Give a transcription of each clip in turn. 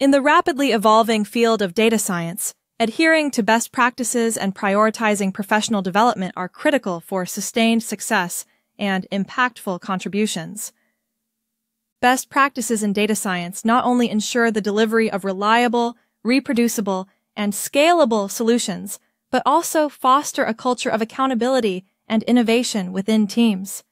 In the rapidly evolving field of data science, adhering to best practices and prioritizing professional development are critical for sustained success and impactful contributions. Best practices in data science not only ensure the delivery of reliable, reproducible, and scalable solutions, but also foster a culture of accountability and innovation within teams.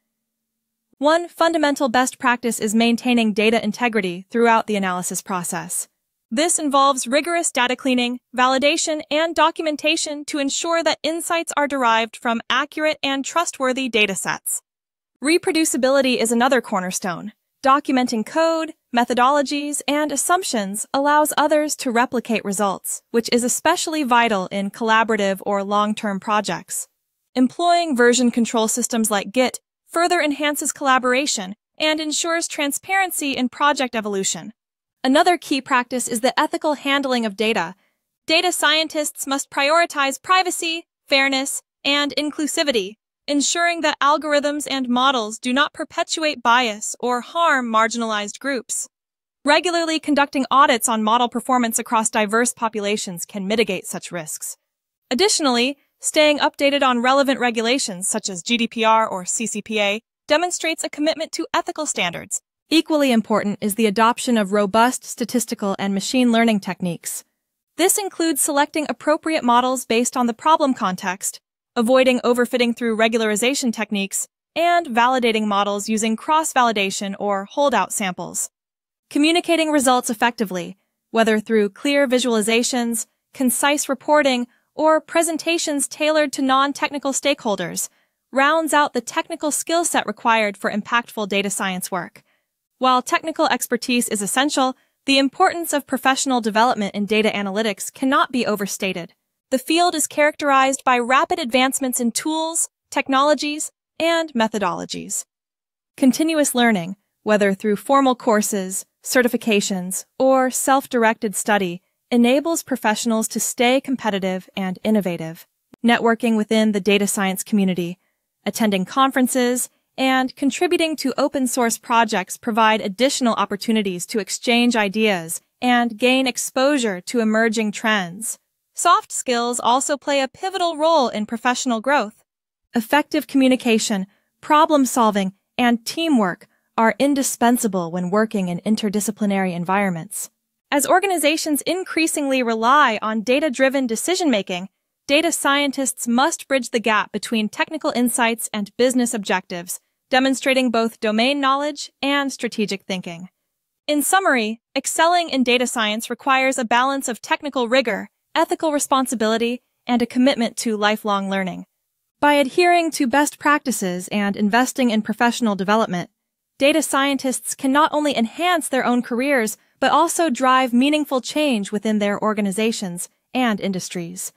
One fundamental best practice is maintaining data integrity throughout the analysis process. This involves rigorous data cleaning, validation, and documentation to ensure that insights are derived from accurate and trustworthy datasets. Reproducibility is another cornerstone. Documenting code, methodologies, and assumptions allows others to replicate results, which is especially vital in collaborative or long-term projects. Employing version control systems like Git further enhances collaboration and ensures transparency in project evolution. Another key practice is the ethical handling of data. Data scientists must prioritize privacy, fairness, and inclusivity, ensuring that algorithms and models do not perpetuate bias or harm marginalized groups. Regularly conducting audits on model performance across diverse populations can mitigate such risks. Additionally, staying updated on relevant regulations such as GDPR or CCPA demonstrates a commitment to ethical standards. Equally important is the adoption of robust statistical and machine learning techniques. This includes selecting appropriate models based on the problem context avoiding overfitting through regularization techniques, and validating models using cross-validation or holdout samples. Communicating results effectively, whether through clear visualizations, concise reporting, or presentations tailored to non-technical stakeholders, rounds out the technical skill set required for impactful data science work. While technical expertise is essential, the importance of professional development in data analytics cannot be overstated. The field is characterized by rapid advancements in tools, technologies, and methodologies. Continuous learning, whether through formal courses, certifications, or self-directed study, enables professionals to stay competitive and innovative. Networking within the data science community, attending conferences, and contributing to open source projects provide additional opportunities to exchange ideas and gain exposure to emerging trends. Soft skills also play a pivotal role in professional growth. Effective communication, problem solving, and teamwork are indispensable when working in interdisciplinary environments. As organizations increasingly rely on data-driven decision-making, data scientists must bridge the gap between technical insights and business objectives, demonstrating both domain knowledge and strategic thinking. In summary, excelling in data science requires a balance of technical rigor ethical responsibility, and a commitment to lifelong learning. By adhering to best practices and investing in professional development, data scientists can not only enhance their own careers, but also drive meaningful change within their organizations and industries.